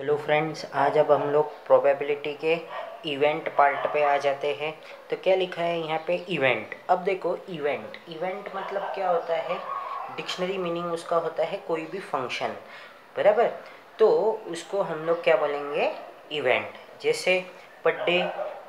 Hello friends आज अब हम लोग प्रोबेबिलिटी के इवेंट पार्ट पे आ जाते हैं। तो क्या लिखा है यहाँ पे? इवेंट अब देखो इवेंट इवेंट मतलब क्या होता है? डिक्शनरी मीनिंग उसका होता है कोई भी फ़ंक्शन बराबर? तो उसको हम लोग क्या बोलेंगे? इवेंट जैसे बर्थडे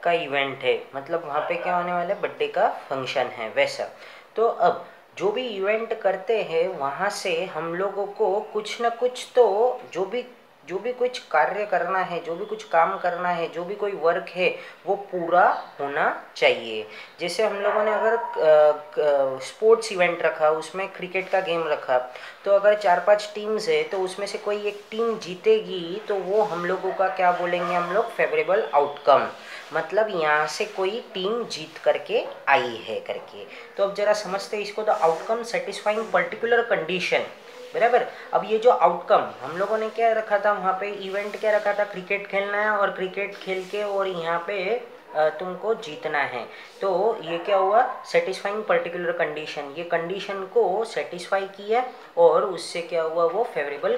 का इवेंट है मतलब वहाँ पे क्या होने वाला है? बर्थडे का फ़ंक्शन है, वैसा। तो अब जो भी इवेंट करते हैं, वहाँ से हम लोगों को कुछ ना कुछ तो जो भी जो भी कुछ कार्य करना है, जो भी कुछ काम करना है, जो भी कोई वर्क है, वो पूरा होना चाहिए। जैसे हम लोगों ने अगर स्पोर्ट्स इवेंट रखा, उसमें क्रिकेट का गेम रखा तो अगर चार पाँच टीम्स है तो उसमें से कोई एक टीम जीतेगी तो वो हम लोगों का क्या बोलेंगे, हम लोग फेवरेबल आउटकम मतलब यहाँ से कोई टीम जीत करके आई है करके। तो अब जरा समझते हैं इसको the outcome satisfying particular condition बराबर? अब ये जो आउटकम हम लोगों ने क्या रखा था? वहाँ पे इवेंट क्या रखा था? क्रिकेट खेलना है और क्रिकेट खेल के और यहाँ पे तुमको जीतना है। तो ये क्या हुआ? सेटिस्फाइंग पर्टिकुलर कंडीशन ये कंडीशन को सेटिस्फाई किया और उससे क्या हुआ? वो फेवरेबल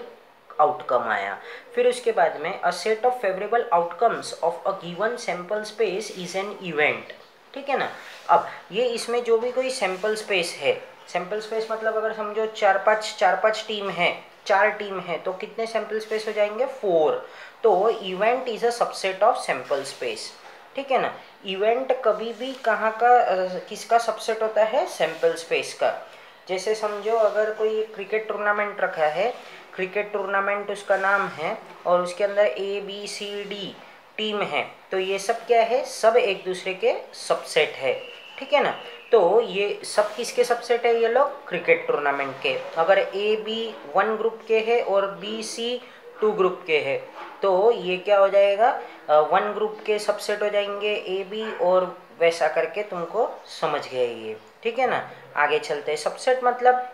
आउटकम आया। फिर उसके बाद में a set of favourable outcomes of a given sample space is an event ठीक है ना? अब, ये इसमें जो भी कोई सैंपल स्पेस है सैंपल स्पेस मतलब अगर समझो चार पाँच चार पाँच टीम है, चार टीम है तो कितने सैंपल स्पेस हो जाएँगे? फोर तो event is a subset of sample space ठीक है ना? इवेंट कभी भी कहाँ का किसका सबसेट होता है? सैंपल स्पेस का। जैसे समझो अगर कोई क्रिकेट टूर्नामेंट रखा है क्रिकेट टूर्नामेंट उसका नाम है और उसके अंदर A B C D team है। तो ये सब क्या है? सब एक दूसरे के सबसेट है। ठीक है ना? तो ये सब किसके सबसेट है ये लोग? क्रिकेट टूर्नामेंट के। अगर ए बी वन ग्रुप के है और बी सी टू ग्रुप के है तो ये क्या हो जाएगा? वन ग्रुप के सबसेट हो जाएँगे ए बी और वैसा करके तुमको समझ गए ये। ठीक है ना? आगे चलते हैं। सबसेट मतलब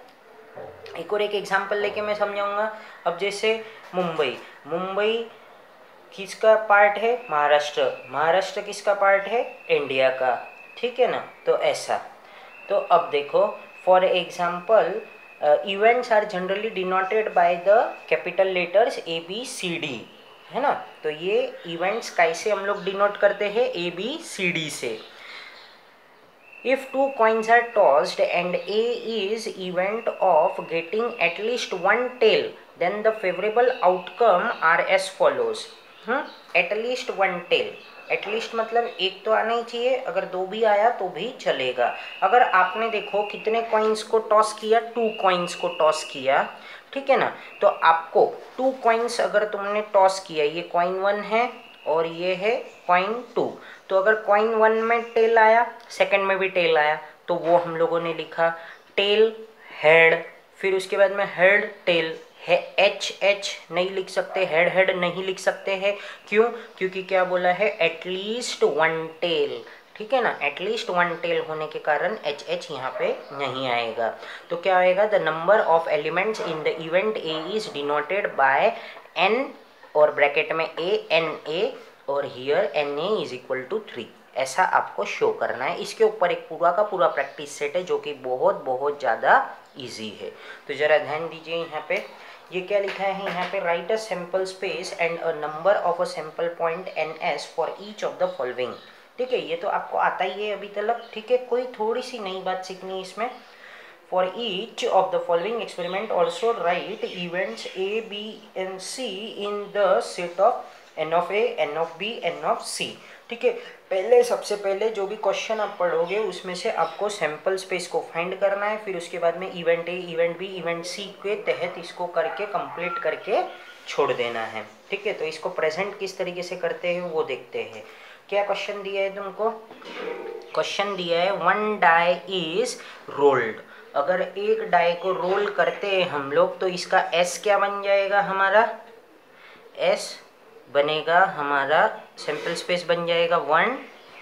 एक और एक एग्जांपल लेके मैं समझाऊँगा। अब जैसे मुंबई। मुंबई किसका पार्ट है? महाराष्ट्र। महाराष्ट्र किसका पार्ट है? इंडिया का। ठीक है ना? तो ऐसा। तो अब देखो for example events are generally denoted by the capital letters A B C D है ना? तो ये इवेंट्स कैसे हम लोग डिनोट करते हैं? ए बी सी डी से। If two coins are tossed and a is event of getting at least one tail then the favorable outcome are as follows hmm? at least one tail at least मतलब एक तो आना ही चाहिए अगर दो भी आया तो भी चलेगा अगर आपने देखो कितने कॉइन्स को टॉस किया टू कॉइन्स को टॉस किया ठीक है ना तो आपको टू कॉइन्स अगर तुमने टॉस किया ये कॉइन वन है और ये है कॉइन टू तो अगर कॉइन वन में टेल आया सेकंड में भी टेल आया तो वो हम लोगों ने लिखा टेल हेड फिर उसके बाद में हेड टेल है एच एच नहीं लिख सकते हेड हेड नहीं लिख सकते हैं। क्यों? क्योंकि क्या बोला है? एटलीस्ट वन टेल ठीक है ना? एटलीस्ट वन टेल होने के कारण एच एच यहाँ पे नहीं आएगा। तो क्या आएगा? The number of elements in the event A is denoted by N और ब्रैकेट में ए एन ए और here N A is equal to three ऐसा आपको शो करना है। इसके ऊपर एक पूरा का पूरा प्रैक्टिस सेट है, जो कि बहुत बहुत ज़्यादा इजी है। तो ज़रा ध्यान दीजिए यहाँ पे। ये क्या लिखा है? यहाँ पे write a sample space and a number of a sample point N S for each of the following ठीक है? ये तो आपको आता ही है अभी तक ठीक है? कोई थोड़ी सी नई बात सीखनी है इसमें। For each of the following experiment also write events A B and C in the set of N of A N of B N of C ठीक है? पहले, सबसे पहले जो भी क्वेश्चन आप पढ़ोगे, उसमें से आपको सैंपल स्पेस को फाइंड करना है, फिर उसके बाद में event A event B event C के तहत इसको करके कंप्लीट करके छोड़ देना है। ठीक है? तो इसको प्रेजेंट किस तरीके से करते हैं, वो देखते हैं। क्या क्वेश्चन दिया है तुमको? क्वेश्चन दिया है वन डाई इज़ रोल्ड अगर एक डाई को रोल करते हैं हम लोग तो इसका एस क्या बन जाएगा हमारा? एस बनेगा, हमारा सैंपल स्पेस बन जाएगा one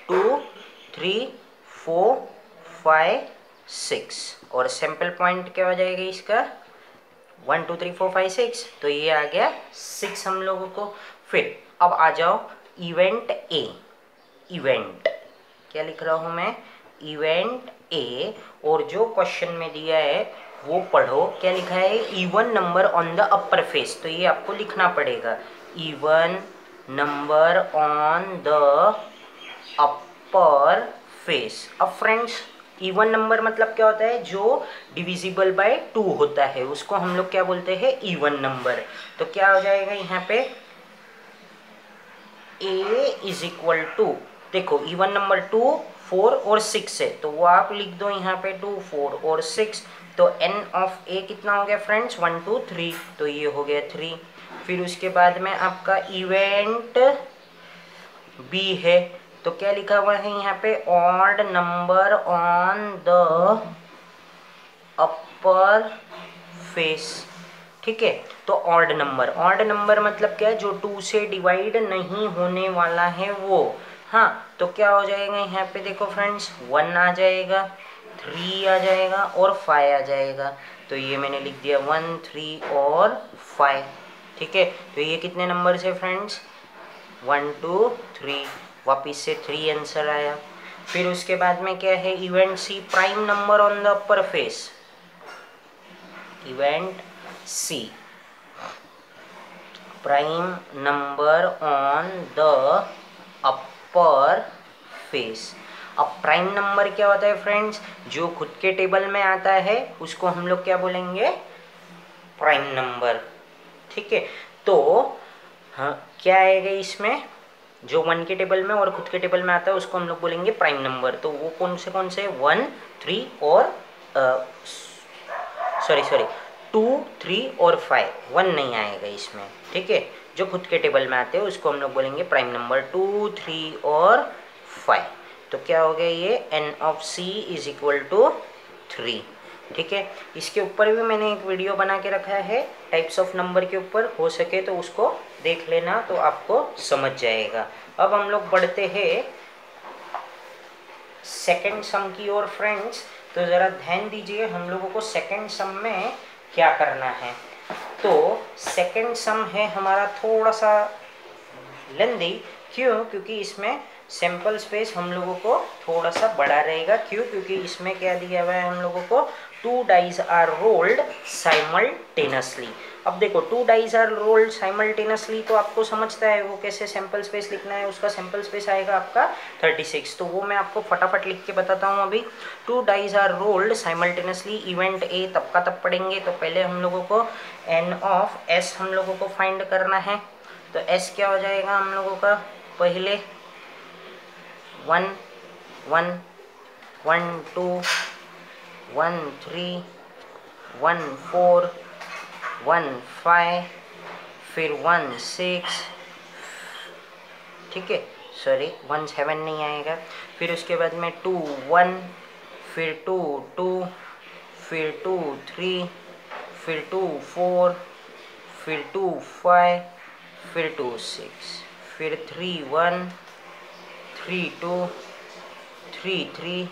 two three four five six और सैंपल पॉइंट क्या हो जाएगा इसका? One two three four five six तो ये आ गया सिक्स हम लोगों को। फिर, अब आ जाओ इवेंट ए इवेंट क्या लिख रहा हूँ मैं? इवेंट ए और जो क्वेश्चन में दिया है, वो पढ़ो। क्या लिखा है? Even number on the upper face तो ये आपको लिखना पड़ेगा। Even number on the upper face अब फ्रेंड्स इवन नंबर मतलब क्या होता है? जो डिविजिबल बाय टू होता है, उसको हम लोग क्या बोलते हैं? इवन नंबर तो क्या हो जाएगा यहाँ पे? ए इज़ इक्वल टू देखो इवन नंबर टू फोर और सिक्स है। तो वो आप लिख दो यहाँ पे टू फोर और सिक्स तो एन ऑफ़ ए कितना हो गया फ्रेंड्स वन टू थ्री तो ये हो गया थ्री फिर उसके बाद में आपका इवेंट बी है। तो क्या लिखा हुआ है यहाँ पे? Odd number on the upper face ठीक है? तो ऑड नंबर ऑड नंबर मतलब क्या है? जो टू से डिवाइड नहीं होने वाला है वो। हाँ तो क्या हो जाएगा यहाँ पे देखो फ्रेंड्स वन आ जाएगा थ्री आ जाएगा और फाइव आ जाएगा। तो ये मैंने लिख दिया वन थ्री और फाइव ठीक है? तो ये कितने नंबर से फ्रेंड्स वन टू थ्री वापिस से थ्री आंसर आया। फिर उसके बाद में क्या है? Event C prime number on the upper face event C prime number on the upper face अब प्राइम नंबर क्या होता है फ्रेंड्स जो खुद के टेबल में आता है, उसको हम लोग क्या बोलेंगे? प्राइम नंबर ठीक है? तो हाँ क्या आएगा इसमें? जो वन के टेबल में और खुद के टेबल में आता है, उसको हम लोग बोलेंगे प्राइम नंबर तो वो कौन से कौन से? वन थ्री और सॉरी सॉरी टू थ्री और फाइव वन नहीं आएगा इसमें. ठीक है? जो खुद के टेबल में आते हैं, उसको हम लोग बोलेंगे प्राइम नंबर टू थ्री और फाइव तो क्या हो गया ये? N of C is equal to three ठीक है? इसके ऊपर भी मैंने एक वीडियो बना के रखा है टाइप्स ऑफ़ नंबर के ऊपर। हो सके तो उसको देख लेना तो आपको समझ जाएगा। अब हम लोग बढ़ते हैं। सेकेंड सम की ओर फ्रेंड्स तो ज़रा ध्यान दीजिए हम लोगों को सेकेंड सम में क्या करना है। तो सेकेंड सम है हमारा थोड़ा सा लेंदी क्यों? क्योंकि इसमें सैंपल स्पेस हम लोगों को थोड़ा सा बड़ा रहेगा। क्यों? क्योंकि इसमें क्या दिया हुआ है हम लोगों को? Two dice are rolled simultaneously अब देखो two dice are rolled simultaneously तो आपको समझता है वो कैसे सैंपल स्पेस लिखना है? उसका सैंपल स्पेस आएगा आपका 36 तो वो मैं आपको फटाफट लिख के बताता हूँ अभी। Two dice are rolled simultaneously event A तब का तब पढ़ेंगे। तो पहले हम लोगों को एन ऑफ़ एस हम लोगों को फाइंड करना है। तो एस क्या हो जाएगा हम लोगों का? पहले one one one two one three one four one five फिर वन सिक्स ठीक है? सॉरी वन सेवन नहीं आएगा। फिर उसके बाद में टू वन फिर टू टू फिर टू थ्री फिर टू फोर फिर टू फाइव फिर टू सिक्स फिर three one three two, three three,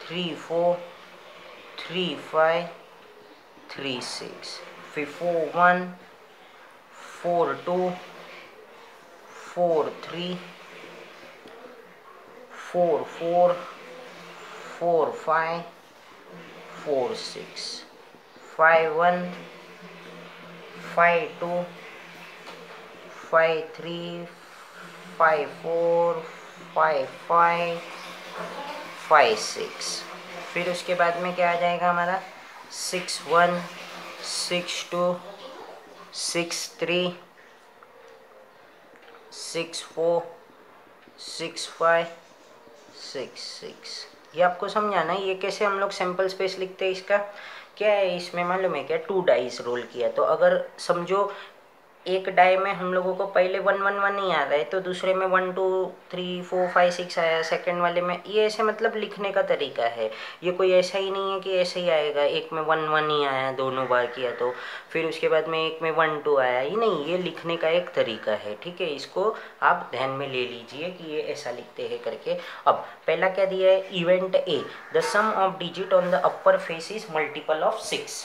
three four, three five, three six, four one, four two, four three, four four, four five, four six, five one, five two, five three, five four. Five five five six फिर उसके बाद में क्या आ जाएगा हमारा? Six one six two six three six four six five six six ये आपको समझाना है, ये कैसे हम लोग सैंपल स्पेस लिखते हैं इसका? क्या है इसमें मालूम है क्या? टू डाइस रोल किया। तो अगर समझो एक डाई में हम लोगों को पहले वन वन वन ही आ रहा है तो दूसरे में one two three four five six आया सेकंड वाले में। ये ऐसे मतलब लिखने का तरीका है। ये कोई ऐसा ही नहीं है कि ऐसे ही आएगा। एक में वन वन ही आया दोनों बार किया तो फिर उसके बाद में एक में वन टू आया। ही नहीं, ये लिखने का एक तरीका है, ठीक है? इसको आप ध्यान में ले लीजिए कि ये ऐसा लिखते हैं करके। अब, पहला क्या दिया है? Event A the sum of digit on the upper face is multiple of six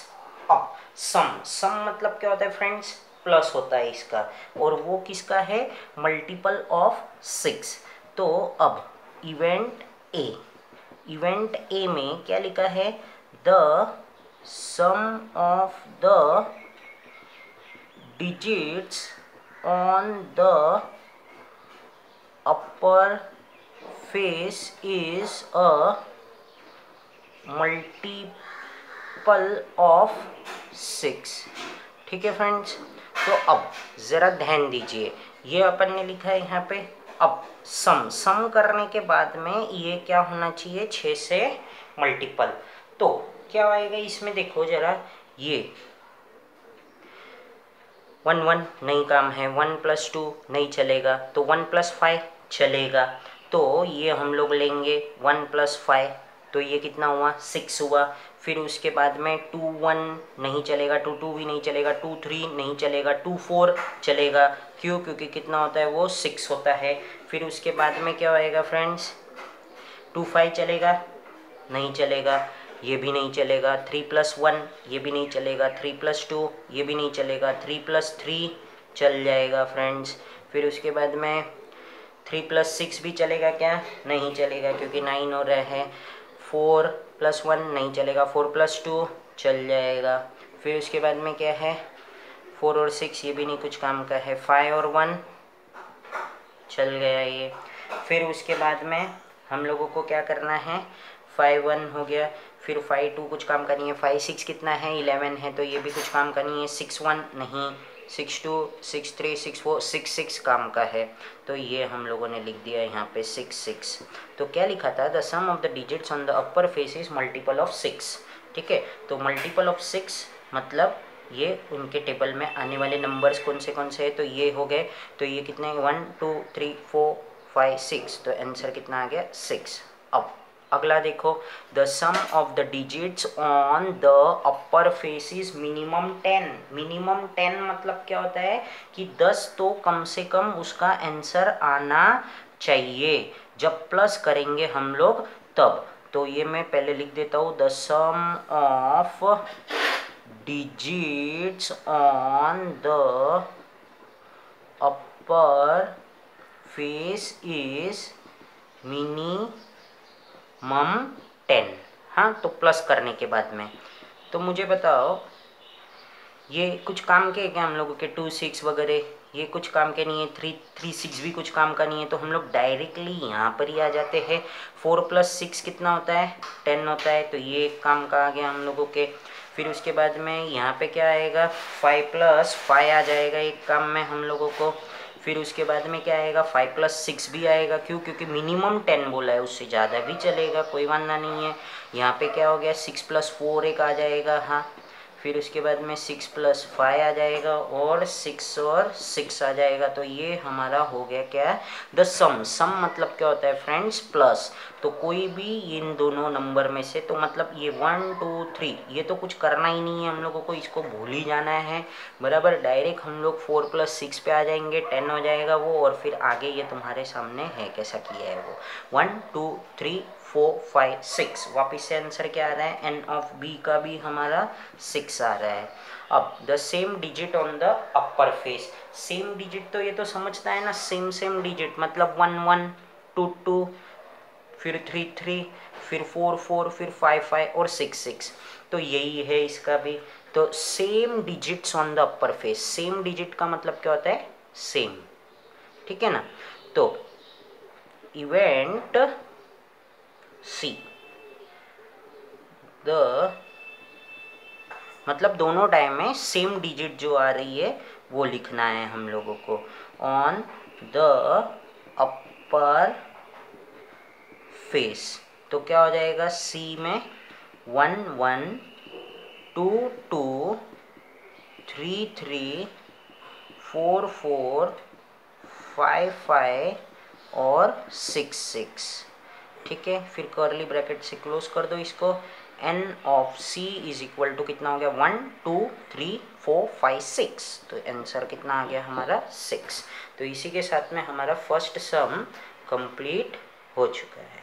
अब सम सम मतलब क्या होता है फ्रेंड्स प्लस होता है इसका। और वो किसका है? मल्टीपल ऑफ़ सिक्स तो अब इवेंट ए इवेंट ए में क्या लिखा है? The sum of the digits on the upper face is a multiple of six ठीक है फ्रेंड्स तो अब ज़रा ध्यान दीजिए, ये अपन ने लिखा है यहाँ पे, अब सम सम करने के बाद में ये क्या होना चाहिए? छ से मल्टीपल तो क्या आएगा इसमें देखो जरा, ये वन वन नहीं काम है वन प्लस टू नहीं चलेगा तो वन प्लस फाइव चलेगा। तो ये हम लोग लेंगे वन प्लस फाइव तो ये कितना हुआ? सिक्स हुआ। फिर उसके बाद में टू वन नहीं चलेगा, टू टू भी नहीं चलेगा, टू थ्री नहीं चलेगा, टू फोर चलेगा। क्यों? क्योंकि कितना होता है वो सिक्स होता है। फिर उसके बाद में क्या होएगा फ्रेंड्स? टू फाइव चलेगा, नहीं चलेगा, ये भी नहीं चलेगा। थ्री प्लस वन, ये भी नहीं चलेगा। थ्री प्लस टू, ये भी नहीं चलेगा। थ्री प्लस थ्री चल जाएगा फ्रेंड्स। फिर उसके बाद में थ्री प्लस सिक्स भी चलेगा क्या? नहीं चलेगा, क्योंकि नाइन हो रहा है। फोर प्लस वन नहीं चलेगा, फोर प्लस टू चल जाएगा। फिर उसके बाद में क्या है? फोर और सिक्स, ये भी नहीं कुछ काम का है। फाइव और वन चल गया ये। फिर उसके बाद में हम लोगों को क्या करना है? फाइव वन हो गया। फिर फाइव टू कुछ काम करनी है। फाइव सिक्स कितना है? इलेवन है तो ये भी कुछ काम करनी है। सिक्स वन नहीं six two, six three, six four, six six काम का है। तो ये हम लोगों ने लिख दिया यहाँ पे सिक्स सिक्स। तो क्या लिखा था? The sum of the digits on the upper face is multiple of six ठीक है? तो मल्टीपल ऑफ़ सिक्स मतलब ये उनके टेबल में आने वाले नंबर्स कौन से कौन से है? तो ये हो गए। तो ये कितने one two three four five six तो आंसर कितना आ गया? सिक्स अब अगला देखो the sum of the digits on the upper face is minimum ten minimum ten मतलब क्या होता है कि दस तो कम से कम उसका आंसर आना चाहिए। जब प्लस करेंगे हम लोग तब। तो ये मैं पहले लिख देता हूँ the sum of digits on the upper face is minimum ten हाँ तो प्लस करने के बाद में। तो मुझे बताओ, ये कुछ काम के क्या हम लोगों के? टू सिक्स वगैरह, ये कुछ काम के नहीं है? थ्री थ्री सिक्स भी कुछ काम का नहीं है तो हम लोग डायरेक्टली यहाँ पर ही आ जाते हैं। फोर प्लस सिक्स कितना होता है? टेन होता है तो ये काम का आ गया हम लोगों के। फिर उसके बाद में यहाँ पे क्या आएगा? फाइव प्लस फाइव आ जाएगा एक काम में हम लोगों को। फिर उसके बाद में क्या आएगा? फाइव प्लस सिक्स भी आएगा। क्यों? क्योंकि मिनिमम टेन बोला है, उससे ज़्यादा भी चलेगा, कोई वादा नहीं है। यहाँ पे क्या हो गया? सिक्स प्लस फोर एक आ जाएगा हाँ। फिर उसके बाद में सिक्स प्लस फाइव आ जाएगा और सिक्स और सिक्स आ जाएगा। तो ये हमारा हो गया क्या? द सम सम मतलब क्या होता है फ्रेंड्स प्लस तो कोई भी इन दोनों नंबर में से तो मतलब ये वन, टू, थ्री, ये तो कुछ करना ही नहीं है। हम लोगों को इसको भूल ही जाना है। बराबर, डायरेक्ट हम लोग फोर प्लस सिक्स पे आ जाएँगे, टेन हो जाएगा वो, और फिर आगे ये तुम्हारे सामने है, कैसा किया है वो। One, two, three, four, five, six, वापिस से आंसर क्या आ रहा है? एन ऑफ़ बी का भी हमारा सिक्स आ रहा है। अब the same digit on the upper face same digit तो ये तो समझता है ना सेम सेम डिजिट मतलब वन वन, टू टू फिर थ्री थ्री फिर फोर फोर फिर फाइव फाइव और सिक्स सिक्स तो यही है इसका भी। तो same digits on the upper face same digit का मतलब क्या होता है? सेम ठीक है ना? तो इवेंट सी द मतलब दोनों टाइम में सेम डिजिट जो आ रही है, वो लिखना है हम लोगों को. ऑन द अपर फेस तो क्या हो जाएगा? सी में one one two two three three four four five five और सिक्स सिक्स ठीक है? फिर करली ब्रैकेट से क्लोज कर दो इसको. N of C is equal to कितना हो गया? One two three four five six तो आंसर कितना आ गया? हमारा सिक्स तो इसी के साथ में हमारा फ़र्स्ट सम कंप्लीट हो चुका है।